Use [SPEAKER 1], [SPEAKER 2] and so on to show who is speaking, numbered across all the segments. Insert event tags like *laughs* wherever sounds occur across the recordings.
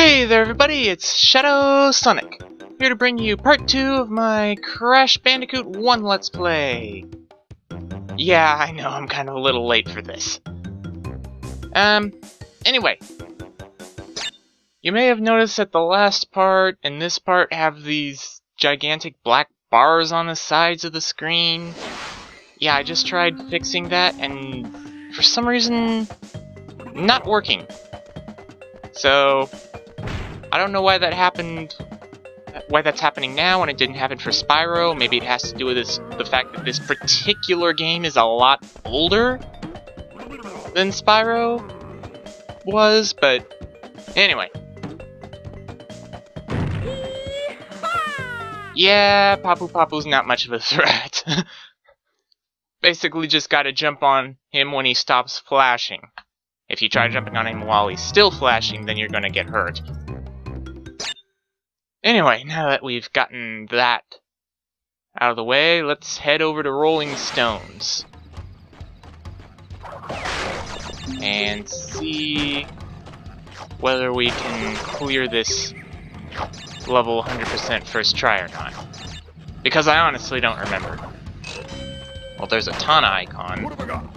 [SPEAKER 1] Hey there everybody, it's Shadow Sonic, here to bring you part 2 of my Crash Bandicoot 1 Let's Play. Yeah, I know, I'm kind of a little late for this. Um, anyway. You may have noticed that the last part and this part have these gigantic black bars on the sides of the screen. Yeah, I just tried fixing that and for some reason, not working. So, I don't know why that happened, why that's happening now when it didn't happen for Spyro. Maybe it has to do with this, the fact that this particular game is a lot older than Spyro was, but anyway. Yeah, Papu Papu's not much of a *laughs* threat. Basically just gotta jump on him when he stops flashing. If you try jumping on him while he's still flashing, then you're gonna get hurt. Anyway, now that we've gotten that out of the way, let's head over to Rolling Stones. And see whether we can clear this level 100% first try or not. Because I honestly don't remember. Well, there's a Tawna icon.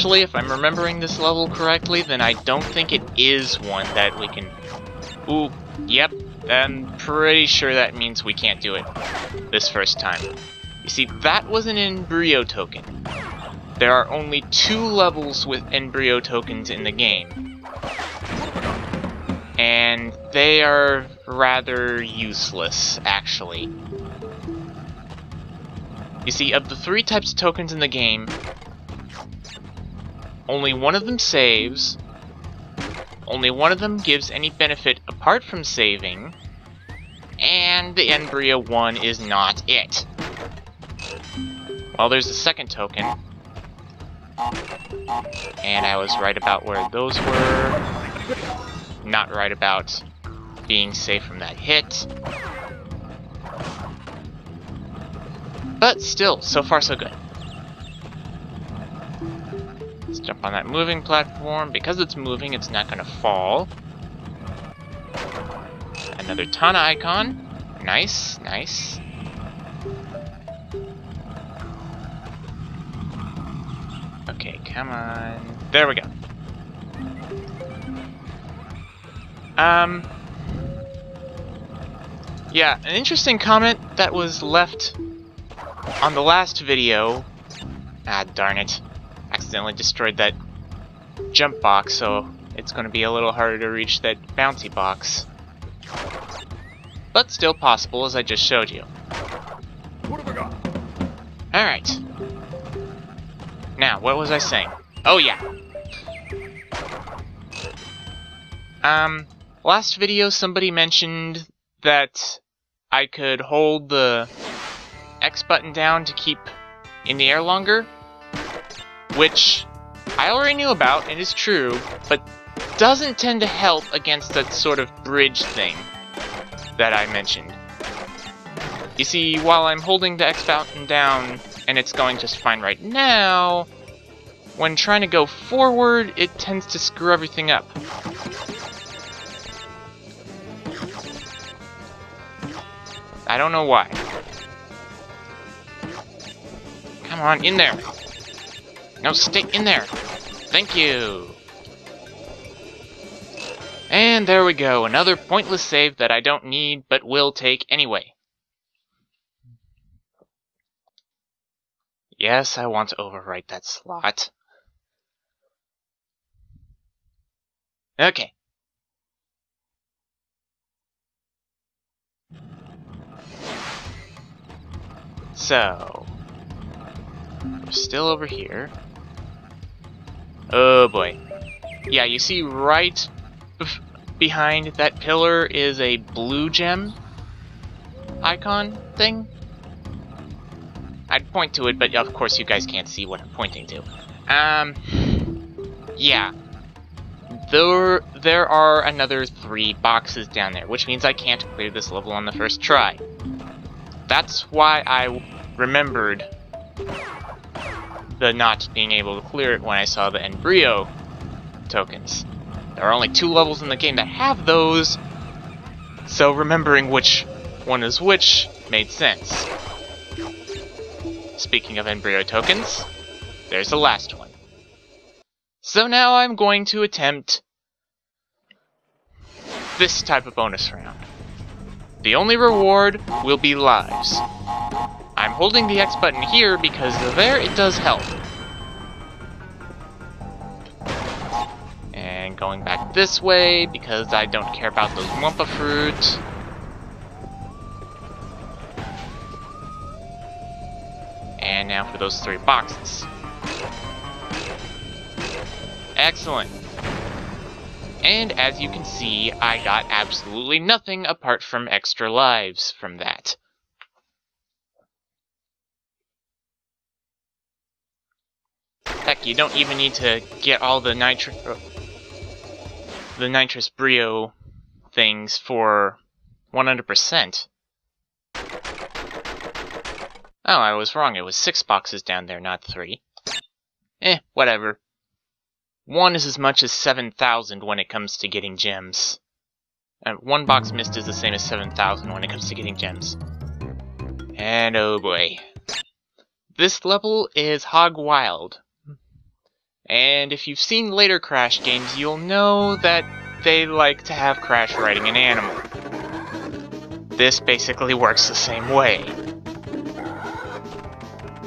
[SPEAKER 1] Actually, if I'm remembering this level correctly, then I don't think it is one that we can... Ooh, yep. I'm pretty sure that means we can't do it this first time. You see, that was an N Brio token. There are only two levels with N Brio tokens in the game. And they are rather useless, actually. You see, of the three types of tokens in the game, only one of them saves, only one of them gives any benefit apart from saving, and the N Brio one is not it. Well, there's a second token, and I was right about where those were, not right about being safe from that hit. But still, so far so good. Jump on that moving platform. Because it's moving, it's not gonna fall. Another Tawna icon. Nice, nice. Okay, come on. There we go. Um... Yeah, an interesting comment that was left on the last video... Ah, darn it. Accidentally destroyed that jump box, so it's going to be a little harder to reach that bouncy box. But still possible, as I just showed you.
[SPEAKER 2] What have I got?
[SPEAKER 1] Alright. Now, what was I saying? Oh, yeah. Um, last video somebody mentioned that I could hold the X button down to keep in the air longer, which I already knew about, and is true, but doesn't tend to help against that sort of bridge thing that I mentioned. You see, while I'm holding the X button down, and it's going just fine right now, when trying to go forward, it tends to screw everything up. I don't know why. Come on, in there. No, stay in there. Thank you. And there we go, another pointless save that I don't need, but will take anyway. Yes, I want to overwrite that slot. Okay. So, we're still over here. Oh boy. Yeah, you see right behind that pillar is a blue gem icon thing. I'd point to it, but of course you guys can't see what I'm pointing to. Um, yeah. There, there are another three boxes down there, which means I can't clear this level on the first try. That's why I remembered the not being able to clear it when I saw the N Brio tokens. There are only two levels in the game that have those, so remembering which one is which made sense. Speaking of N Brio tokens, there's the last one. So now I'm going to attempt this type of bonus round. The only reward will be lives. I'm holding the X button here because there it does help. And going back this way because I don't care about those Wumpa fruit. And now for those three boxes. Excellent. And as you can see, I got absolutely nothing apart from extra lives from that. You don't even need to get all the nitro uh, the Nitrus Brio things for 100%. Oh, I was wrong. It was six boxes down there, not three. Eh, whatever. One is as much as 7,000 when it comes to getting gems. And one box missed is the same as 7,000 when it comes to getting gems. And oh boy. This level is Hog Wild. And if you've seen later Crash games, you'll know that they like to have Crash riding an animal. This basically works the same way.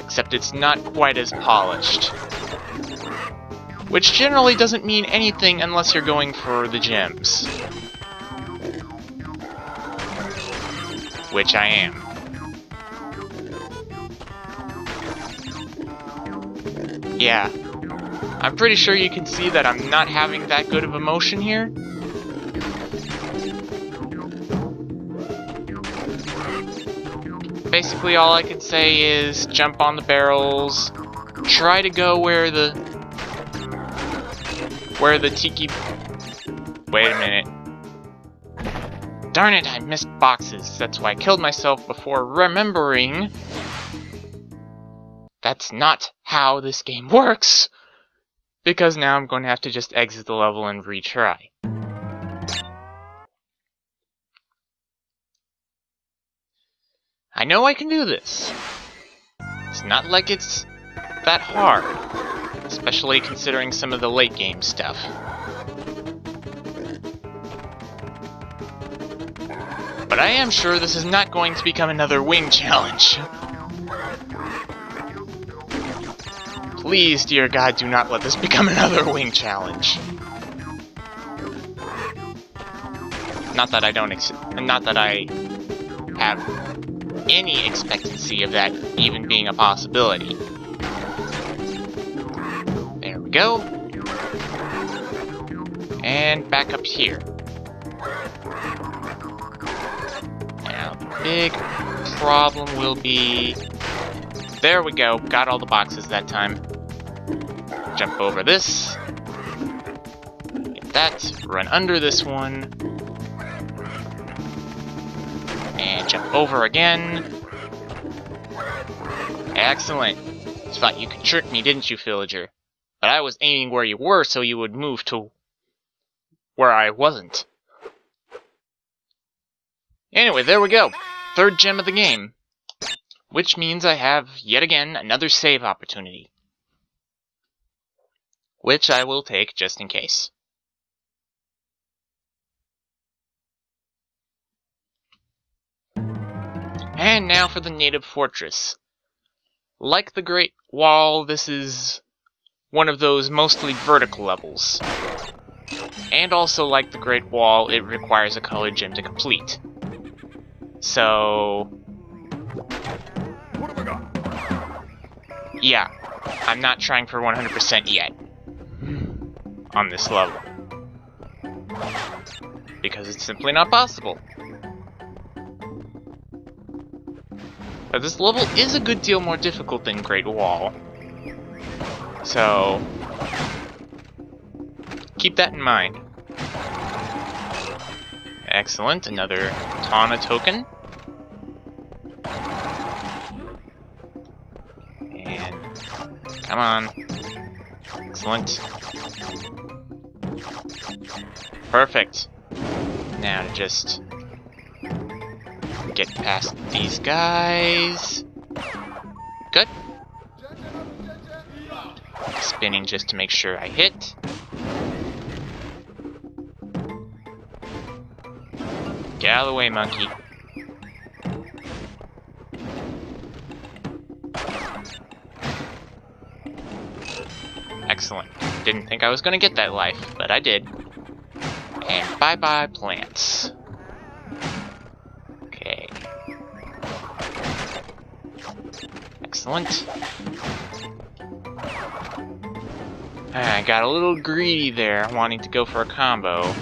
[SPEAKER 1] Except it's not quite as polished. Which generally doesn't mean anything unless you're going for the gems. Which I am. Yeah, I'm pretty sure you can see that I'm not having that good of emotion here. Basically all I can say is jump on the barrels, try to go where the where the tiki Wait a minute. Darn it, I missed boxes. That's why I killed myself before remembering that's not how this game works because now I'm going to have to just exit the level and retry. I know I can do this. It's not like it's that hard, especially considering some of the late game stuff. But I am sure this is not going to become another wing challenge. Please, dear God, do not let this become *laughs* another wing challenge. Not that I don't ex- not that I have any expectancy of that even being a possibility. There we go. And back up here. Now, big problem will be... There we go, got all the boxes that time. Jump over this. Get that. Run under this one. And jump over again. Excellent. Thought you could trick me, didn't you, Villager? But I was aiming where you were so you would move to where I wasn't. Anyway, there we go. Third gem of the game. Which means I have, yet again, another save opportunity which I will take just in case. And now for the native fortress. Like the Great Wall, this is one of those mostly vertical levels. And also like the Great Wall, it requires a color gem to complete. So... Yeah, I'm not trying for 100% yet on this level. Because it's simply not possible. This level is a good deal more difficult than Great Wall. So, keep that in mind. Excellent, another Tawna token. And Come on. Excellent. Perfect. Now to just get past these guys. Good. Spinning just to make sure I hit. Get out of the way, monkey. Excellent. Didn't think I was gonna get that life, but I did. Bye-bye, plants. Okay. Excellent. Ah, I got a little greedy there, wanting to go for a combo.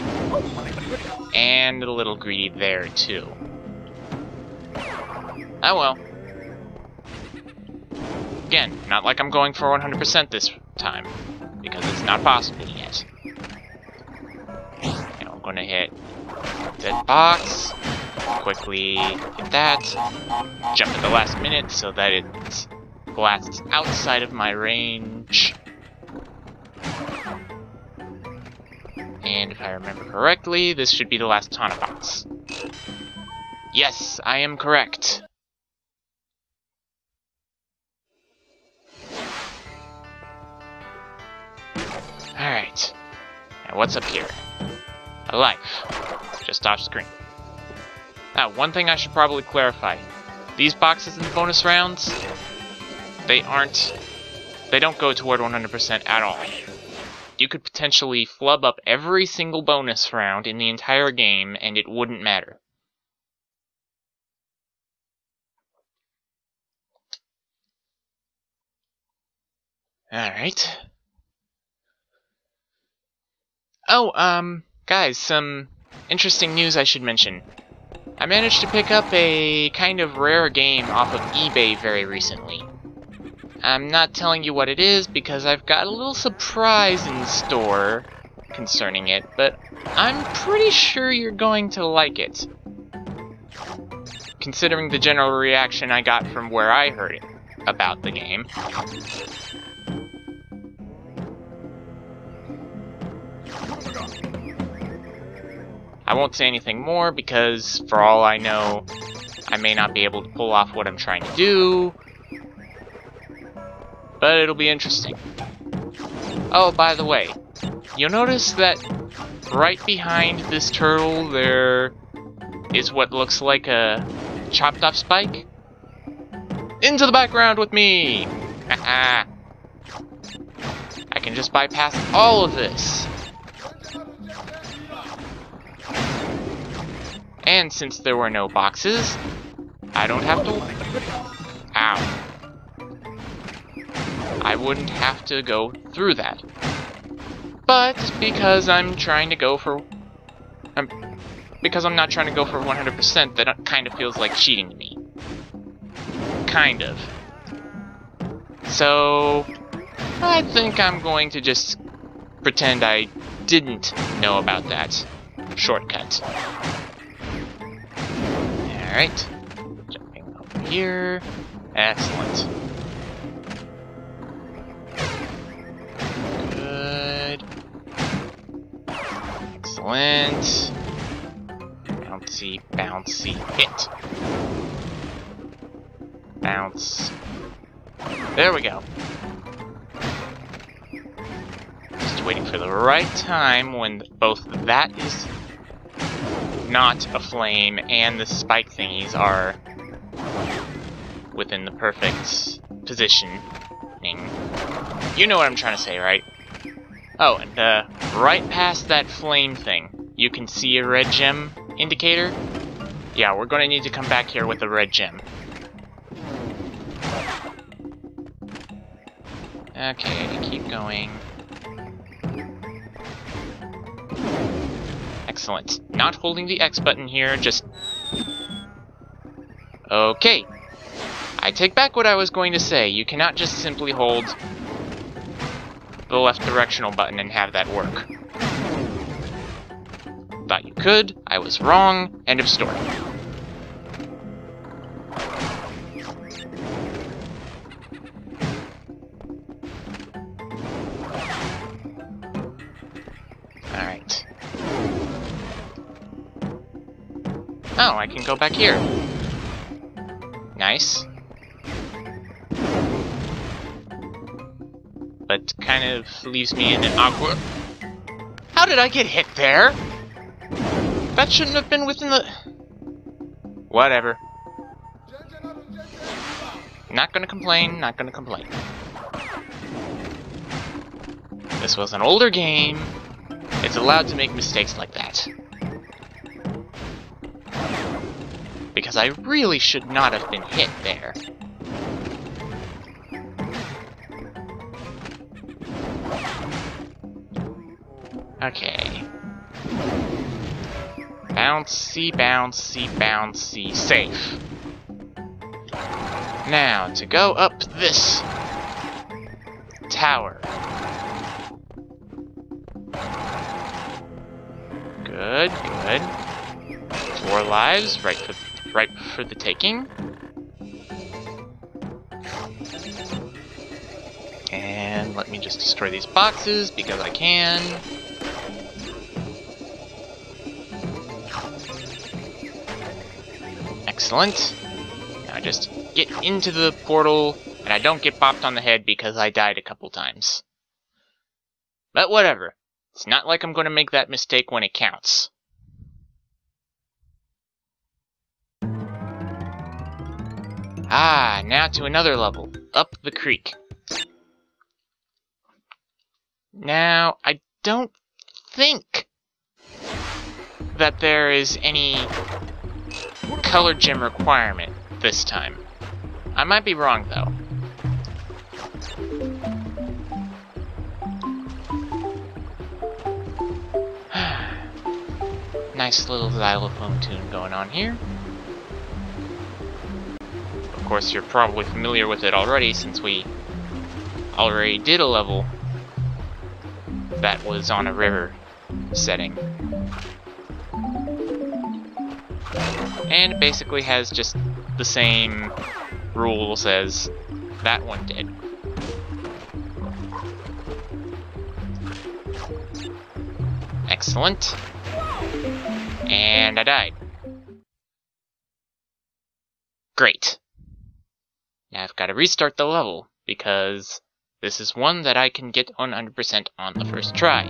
[SPEAKER 1] And a little greedy there, too. Oh well. Again, not like I'm going for 100% this time, because it's not possible I'm gonna hit that box, quickly hit that, jump at the last minute so that it blasts outside of my range. And if I remember correctly, this should be the last Tawna box. Yes, I am correct. Alright. Now what's up here? Life. Just off screen. Now, one thing I should probably clarify. These boxes in the bonus rounds, they aren't... They don't go toward 100% at all. You could potentially flub up every single bonus round in the entire game, and it wouldn't matter. Alright. Oh, um, guys, some interesting news I should mention. I managed to pick up a kind of rare game off of eBay very recently. I'm not telling you what it is because I've got a little surprise in store concerning it, but I'm pretty sure you're going to like it. Considering the general reaction I got from where I heard it about the game. I won't say anything more because, for all I know, I may not be able to pull off what I'm trying to do. But it'll be interesting. Oh, by the way, you'll notice that right behind this turtle there is what looks like a chopped off spike. Into the background with me! *laughs* I can just bypass all of this. And since there were no boxes, I don't have to... Ow. I wouldn't have to go through that. But because I'm trying to go for... I'm, because I'm not trying to go for 100%, that kind of feels like cheating to me. Kind of. So... I think I'm going to just pretend I didn't know about that shortcut. Alright. Jumping over here. Excellent. Good. Excellent. Bouncy, bouncy, hit. Bounce. There we go. Just waiting for the right time when both that is not a flame and the spike thingies are within the perfect positioning. You know what I'm trying to say, right? Oh, and uh, right past that flame thing, you can see a red gem indicator. Yeah, we're going to need to come back here with a red gem. Okay, keep going. Excellent. Not holding the X button here, just... Okay. I take back what I was going to say. You cannot just simply hold the left directional button and have that work. Thought you could. I was wrong. End of story. Can go back here. Nice. But kind of leaves me in an awkward... How did I get hit there? That shouldn't have been within the... Whatever. Not gonna complain, not gonna complain. This was an older game. It's allowed to make mistakes like that. Because I really should not have been hit there. Okay. Bouncy, bouncy, bouncy, safe. Now, to go up this tower. Good, good. Four lives, right for, right for the taking. And let me just destroy these boxes, because I can. Excellent. Now just get into the portal, and I don't get bopped on the head because I died a couple times. But whatever. It's not like I'm going to make that mistake when it counts. Ah, now to another level. Up the creek. Now, I don't think that there is any color gem requirement this time. I might be wrong, though. *sighs* nice little xylophone tune going on here. Course, you're probably familiar with it already since we already did a level that was on a river setting. And basically has just the same rules as that one did. Excellent. And I died. Great. Now I've got to restart the level, because this is one that I can get 100% on the first try.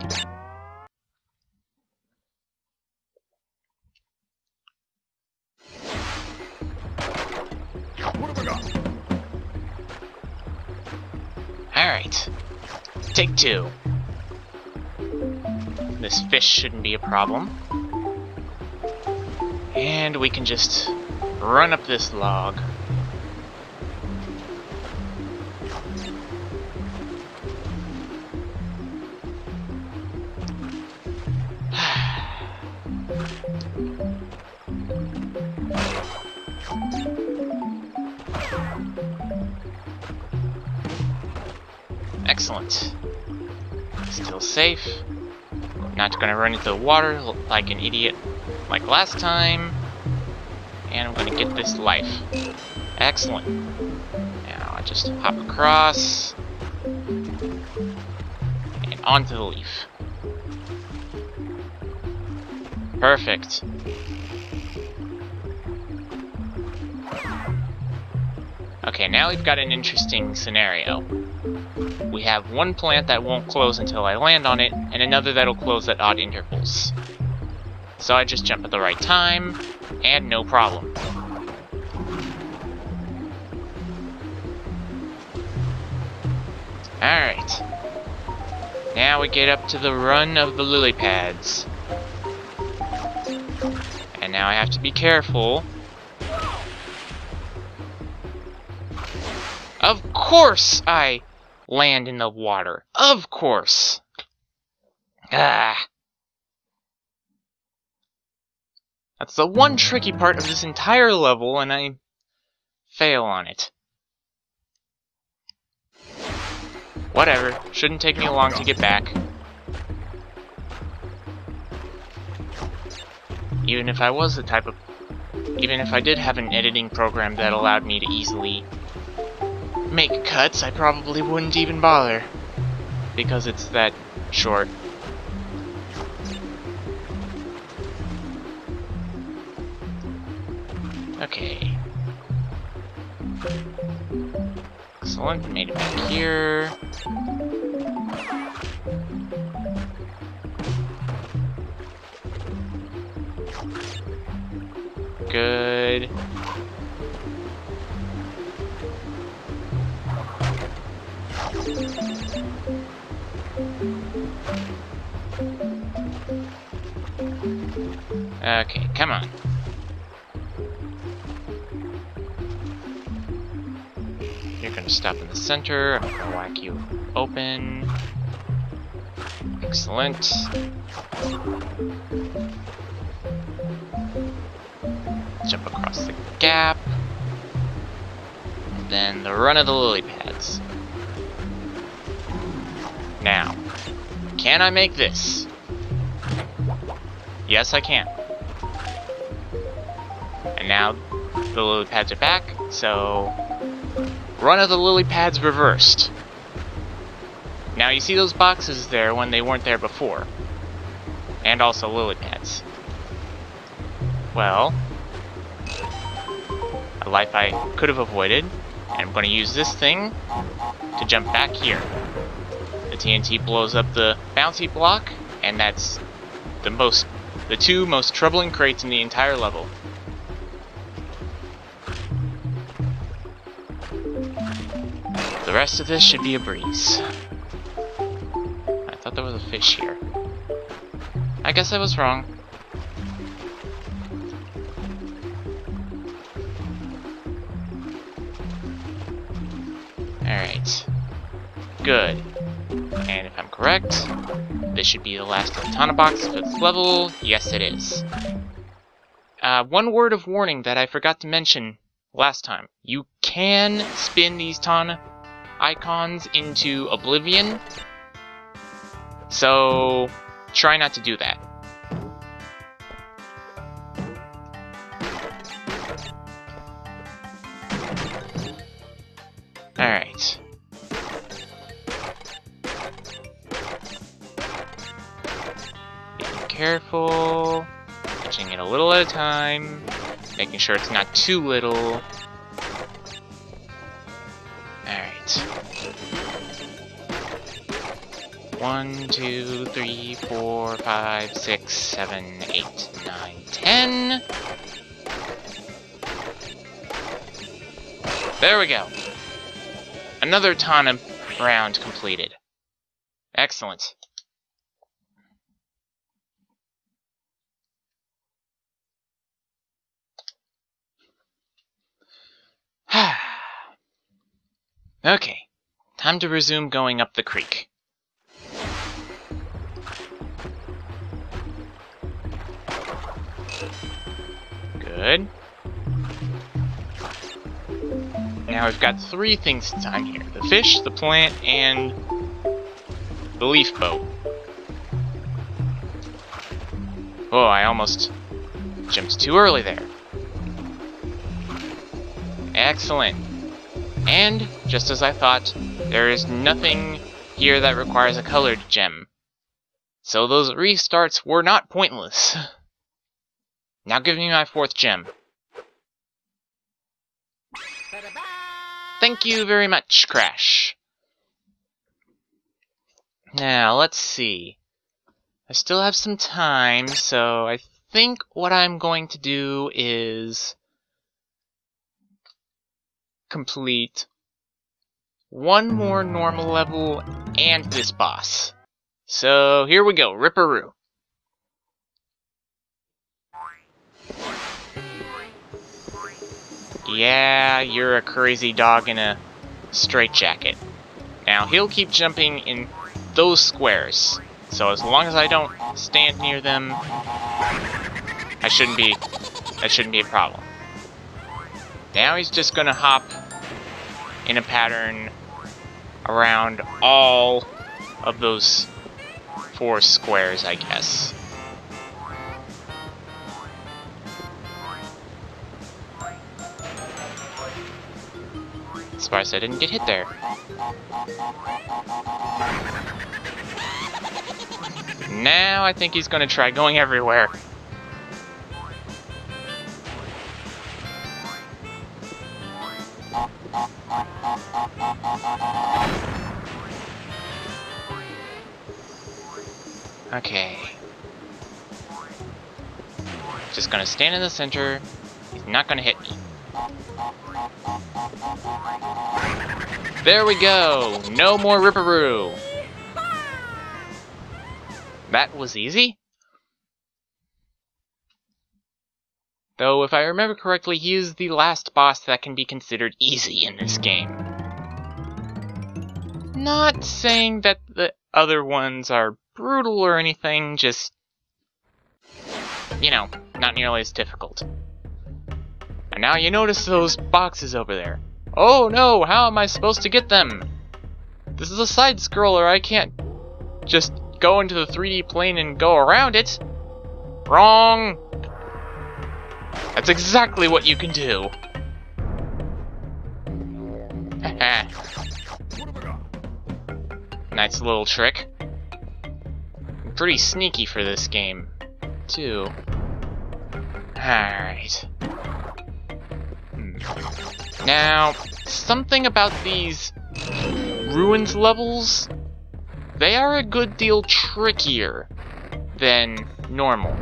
[SPEAKER 1] Alright. Take two. This fish shouldn't be a problem. And we can just run up this log. Excellent. Still safe. Not gonna run into the water like an idiot like last time. And I'm gonna get this life. Excellent. Now I just hop across. And onto the leaf. Perfect. Okay, now we've got an interesting scenario. We have one plant that won't close until I land on it, and another that'll close at odd intervals. So I just jump at the right time, and no problem. Alright. Now we get up to the run of the lily pads. And now I have to be careful. Of course I land in the water. Of course. Ah. That's the one tricky part of this entire level, and I fail on it. Whatever. Shouldn't take me long to get back. even if I was the type of... Even if I did have an editing program that allowed me to easily make cuts, I probably wouldn't even bother. Because it's that short. Okay. Excellent, made it back here. Good. Okay, come on. You're gonna stop in the center. I'm gonna whack you open. Excellent. Jump across the gap. Then the run of the lily pads. Now, can I make this? Yes, I can. And now the lily pads are back, so run of the lily pads reversed. Now you see those boxes there when they weren't there before. And also lily pads. Well, a life I could have avoided, and I'm going to use this thing to jump back here. The TNT blows up the bouncy block, and that's the most, the two most troubling crates in the entire level. The rest of this should be a breeze. I thought there was a fish here. I guess I was wrong. Good. And if I'm correct, this should be the last Tawna box for this level. Yes, it is. Uh, one word of warning that I forgot to mention last time. You can spin these Tawna icons into Oblivion. So, try not to do that. Alright. Careful, catching it a little at a time, making sure it's not too little. Alright. One, two, three, four, five, six, seven, eight, nine, ten. There we go. Another Tawna round completed. Excellent. Okay, time to resume going up the creek. Good. Now we've got three things to time here. The fish, the plant, and the leaf boat. Oh, I almost jumped too early there. Excellent. And, just as I thought, there is nothing here that requires a colored gem. So those restarts were not pointless. *laughs* Now give me my fourth gem. Thank you very much, Crash. Now, let's see. I still have some time, so I think what I'm going to do is complete one more normal level and this boss. So here we go, Ripper Roo. Yeah, you're a crazy dog in a straitjacket. Now, he'll keep jumping in those squares. So as long as I don't stand near them, I shouldn't be, that shouldn't be a problem. Now he's just gonna hop in a pattern around all of those four squares, I guess. Surprised I didn't get hit there. Now I think he's gonna try going everywhere. Gonna stand in the center. He's not gonna hit me. There we go! No more Ripper Roo! That was easy? Though, if I remember correctly, he is the last boss that can be considered easy in this game. Not saying that the other ones are brutal or anything, just... You know, not nearly as difficult. And now you notice those boxes over there. Oh no, how am I supposed to get them? This is a side scroller, I can't just go into the 3D plane and go around it. Wrong! That's exactly what you can do. *laughs* Nice little trick. Pretty sneaky for this game, too. Alright. Hmm. Now, something about these ruins levels, they are a good deal trickier than normal.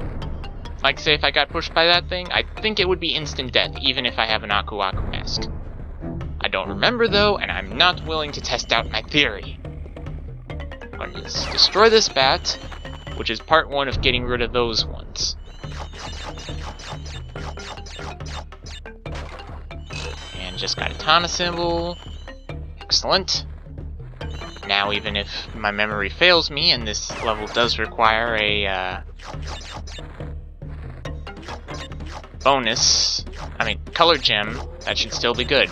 [SPEAKER 1] Like, say, if I got pushed by that thing, I think it would be instant death, even if I have an Aku Aku mask. I don't remember, though, and I'm not willing to test out my theory. Going destroy this bat, which is part one of getting rid of those ones. And just got a Tawna symbol. Excellent. Now, even if my memory fails me, and this level does require a uh, bonus, I mean, color gem, that should still be good.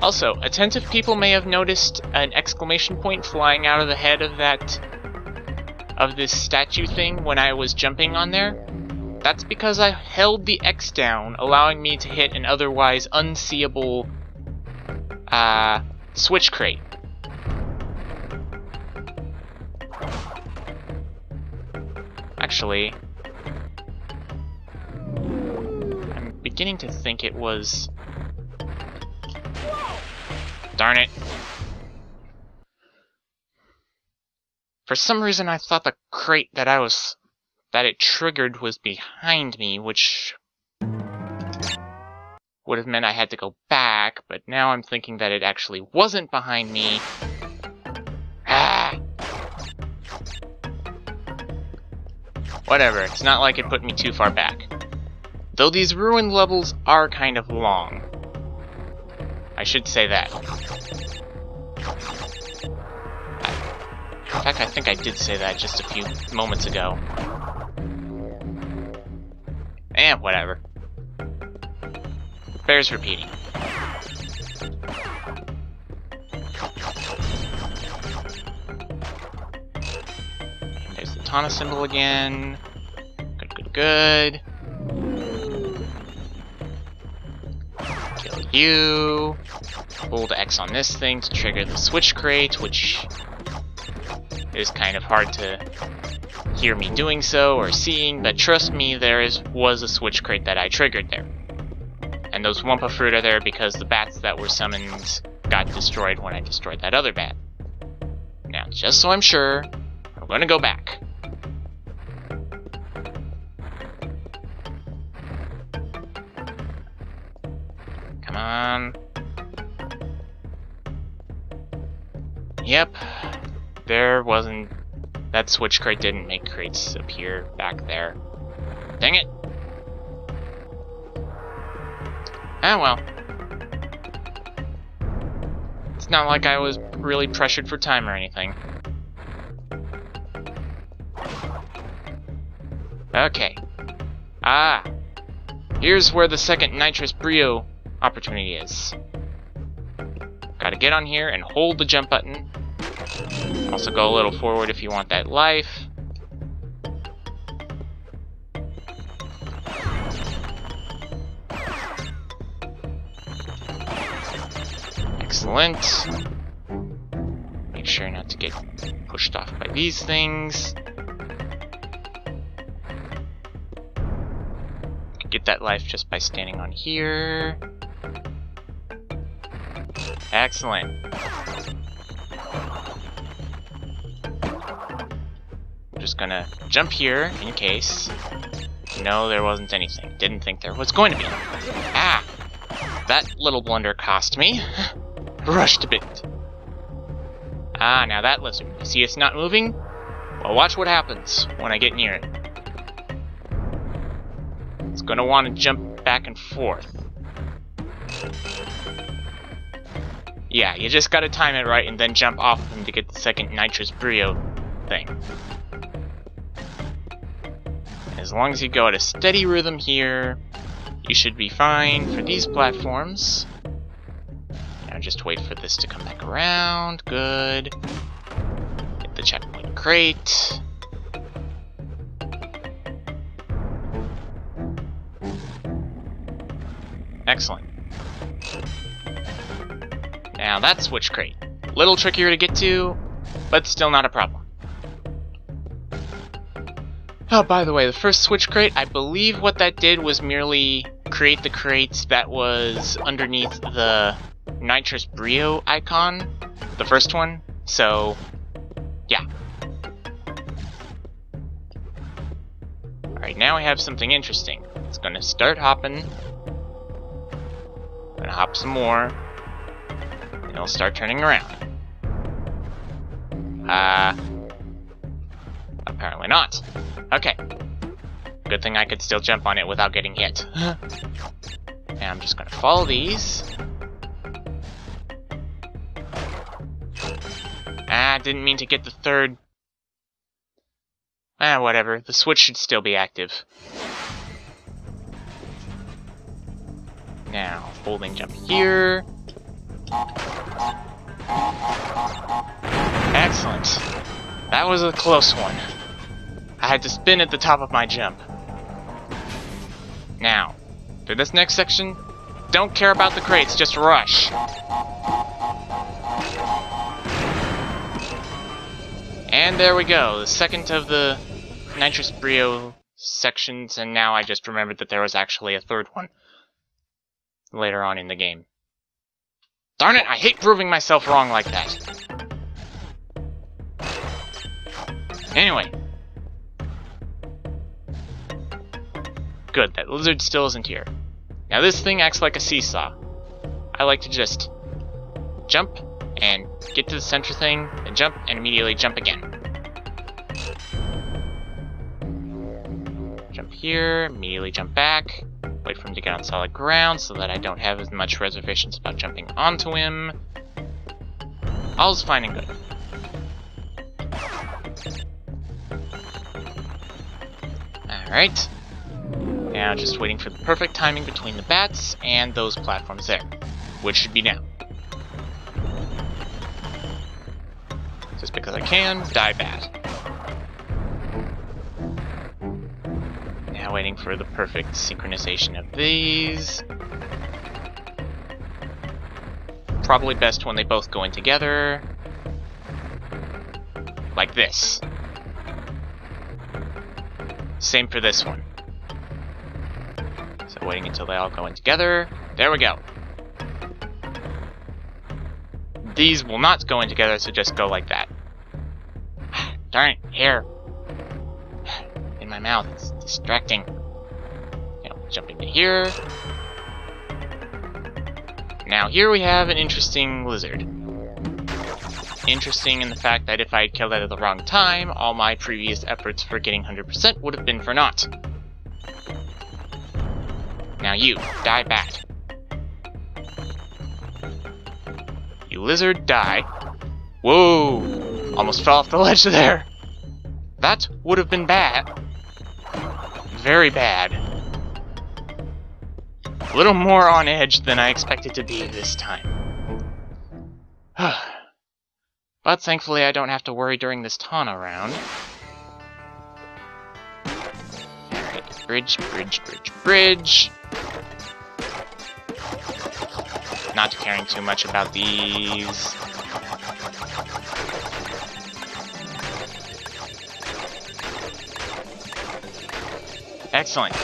[SPEAKER 1] Also, attentive people may have noticed an exclamation point flying out of the head of that of this statue thing when I was jumping on there. That's because I held the X down, allowing me to hit an otherwise unseeable uh, switch crate. Actually, I'm beginning to think it was. Darn it. For some reason, I thought the crate that I was. That it triggered was behind me, which. would have meant I had to go back, but now I'm thinking that it actually wasn't behind me. Ah! Whatever, it's not like it put me too far back. Though these ruined levels are kind of long. I should say that. In fact, I think I did say that just a few moments ago. Eh, whatever. Bears repeating. There's the Tawna symbol again. Good, good, good. Kill you. Hold X on this thing to trigger the switch crate, which is kind of hard to hear me doing so or seeing, but trust me, there is was a switch crate that I triggered there. And those Wumpa Fruit are there because the bats that were summoned got destroyed when I destroyed that other bat. Now, just so I'm sure, I'm gonna go back. Come on. Yep, there wasn't. That switch crate didn't make crates appear back there. Dang it! Ah well. It's not like I was really pressured for time or anything. Okay. Ah! Here's where the second Nitrus Brio opportunity is. Gotta get on here and hold the jump button. Also go a little forward if you want that life. Excellent. Make sure not to get pushed off by these things. Get that life just by standing on here. Excellent. Gonna jump here in case. No, there wasn't anything. Didn't think there was going to be. Ah! That little blunder cost me. *laughs* Rushed a bit. Ah, now that lizard. See it's not moving? Well, watch what happens when I get near it. It's gonna want to jump back and forth. Yeah, you just gotta time it right and then jump off of him to get the second Nitrus Brio thing. As long as you go at a steady rhythm here, you should be fine for these platforms. Now just wait for this to come back around. Good. Get the checkpoint crate. Excellent. Now that switch crate. Little trickier to get to, but still not a problem. Oh, by the way, the first switch crate, I believe what that did was merely create the crates that was underneath the Nitrus Brio icon, the first one. So, yeah. Alright, now we have something interesting. It's gonna start hopping. Gonna hop some more. And it'll start turning around. Uh, apparently not. Okay. Good thing I could still jump on it without getting hit. *gasps* and I'm just gonna follow these. Ah, didn't mean to get the third. Ah, whatever. The switch should still be active. Now, holding jump here. Excellent. That was a close one. I had to spin at the top of my jump. Now, for this next section, don't care about the crates, just rush. And there we go, the second of the Nitrus Brio sections, and now I just remembered that there was actually a third one later on in the game. Darn it, I hate proving myself wrong like that. Anyway. Good, that lizard still isn't here. Now this thing acts like a seesaw. I like to just jump and get to the center thing, then jump and immediately jump again. Jump here, immediately jump back, wait for him to get on solid ground so that I don't have as much reservations about jumping onto him. All's fine and good. Alright. Now just waiting for the perfect timing between the bats and those platforms there, which should be now. Just because I can, die bat. Now waiting for the perfect synchronization of these. Probably best when they both go in together. Like this. Same for this one. Waiting until they all go in together. There we go. These will not go in together, so just go like that. *sighs* Darn it, hair. *sighs* In my mouth, it's distracting. Know, jump into here. Now here we have an interesting lizard. Interesting in the fact that if I had killed it at the wrong time, all my previous efforts for getting 100% would have been for naught. Now you, die bat. You lizard, die. Whoa! Almost fell off the *laughs* ledge there. That would have been bad. Very bad. A little more on edge than I expected to be this time. *sighs* but thankfully I don't have to worry during this Tawna round. Bridge, bridge, bridge, bridge. Not caring too much about these. Excellent.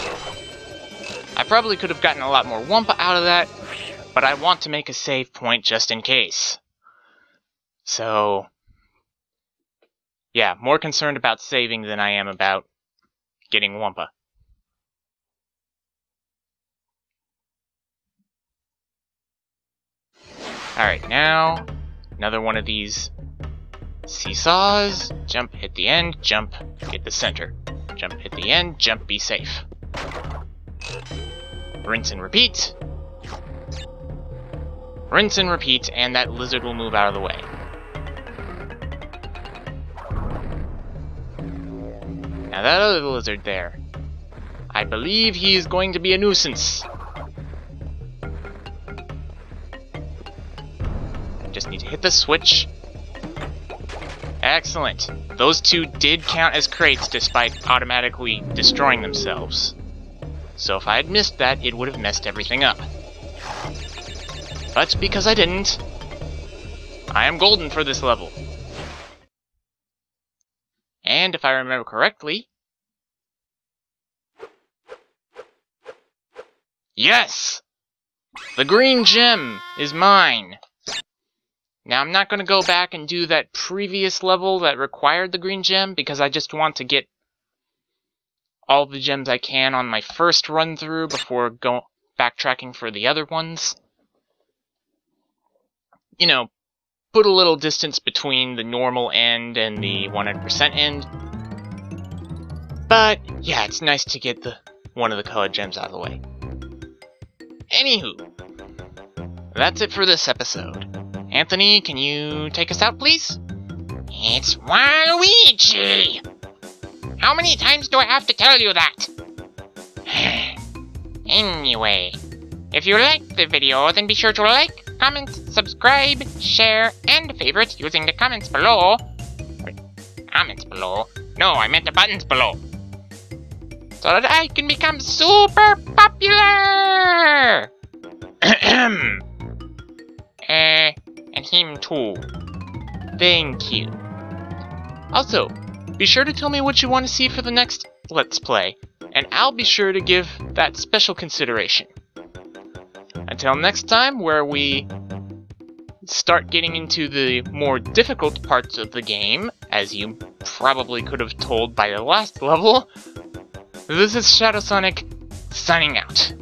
[SPEAKER 1] I probably could have gotten a lot more Wumpa out of that, but I want to make a save point just in case. So, Yeah, more concerned about saving than I am about getting Wumpa. Alright, now another one of these seesaws. Jump, hit the end, jump, hit the center. Jump, hit the end, jump, be safe. Rinse and repeat. Rinse and repeat, and that lizard will move out of the way. Now that other lizard there, I believe he is going to be a nuisance. Hit the switch. Excellent. Those two did count as crates despite automatically destroying themselves. So if I had missed that, it would have messed everything up. But because I didn't, I am golden for this level. And if I remember correctly... Yes! The green gem is mine! Now, I'm not going to go back and do that previous level that required the green gem, because I just want to get all the gems I can on my first run through before go backtracking for the other ones. You know, put a little distance between the normal end and the 100% end. But, yeah, it's nice to get the one of the colored gems out of the way. Anywho, that's it for this episode. Anthony, can you take us out, please?
[SPEAKER 2] It's Waluigi! How many times do I have to tell you that? *sighs* anyway, if you liked the video, then be sure to like, comment, subscribe, share, and favorite using the comments below. Comments below? No, I meant the buttons below. So that I can become super popular! uh, *clears throat* and him too.
[SPEAKER 1] Thank you. Also, be sure to tell me what you want to see for the next Let's Play, and I'll be sure to give that special consideration. Until next time, where we start getting into the more difficult parts of the game, as you probably could have told by the last level, this is Shadow Sonic, signing out.